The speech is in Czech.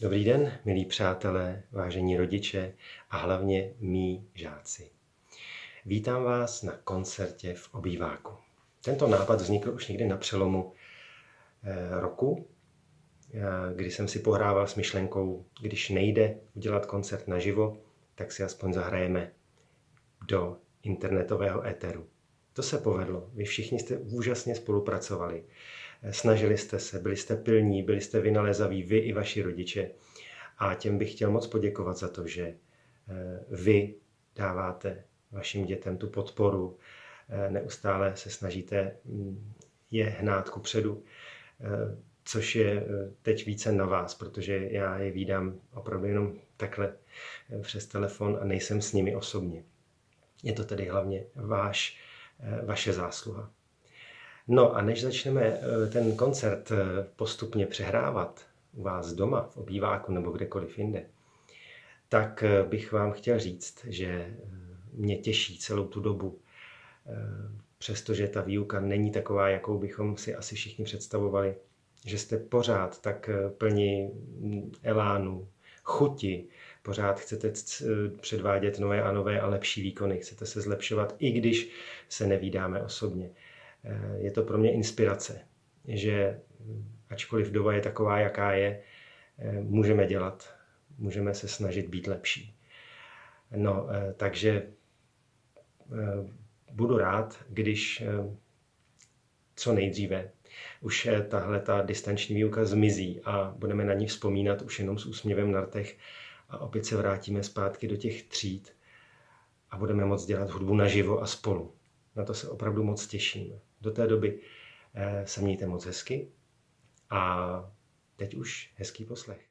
Dobrý den, milí přátelé, vážení rodiče a hlavně mý žáci. Vítám vás na koncertě v obýváku. Tento nápad vznikl už někdy na přelomu eh, roku, eh, kdy jsem si pohrával s myšlenkou, když nejde udělat koncert naživo, tak si aspoň zahrajeme do internetového éteru. To se povedlo. Vy všichni jste úžasně spolupracovali. Snažili jste se, byli jste pilní, byli jste vynalezaví, vy i vaši rodiče. A těm bych chtěl moc poděkovat za to, že eh, vy dáváte vašim dětem tu podporu, eh, neustále se snažíte mm, je hnát ku předu, eh, což je teď více na vás, protože já je vídám opravdu jenom takhle přes telefon a nejsem s nimi osobně. Je to tedy hlavně váš, vaše zásluha. No a než začneme eh, ten koncert eh, postupně přehrávat u vás doma, v obýváku nebo kdekoliv jinde, tak eh, bych vám chtěl říct, že mě těší celou tu dobu, přestože ta výuka není taková, jakou bychom si asi všichni představovali, že jste pořád tak plni elánu, chuti, pořád chcete předvádět nové a nové a lepší výkony, chcete se zlepšovat, i když se nevídáme osobně. Eh, je to pro mě inspirace, že ačkoliv doba je taková, jaká je, eh, můžeme dělat, můžeme se snažit být lepší. No, eh, takže budu rád, když co nejdříve už tahle ta distanční výuka zmizí a budeme na ní vzpomínat už jenom s úsměvem na rtech a opět se vrátíme zpátky do těch tříd a budeme moct dělat hudbu naživo a spolu. Na to se opravdu moc těším. Do té doby eh, se mějte moc hezky a teď už hezký poslech.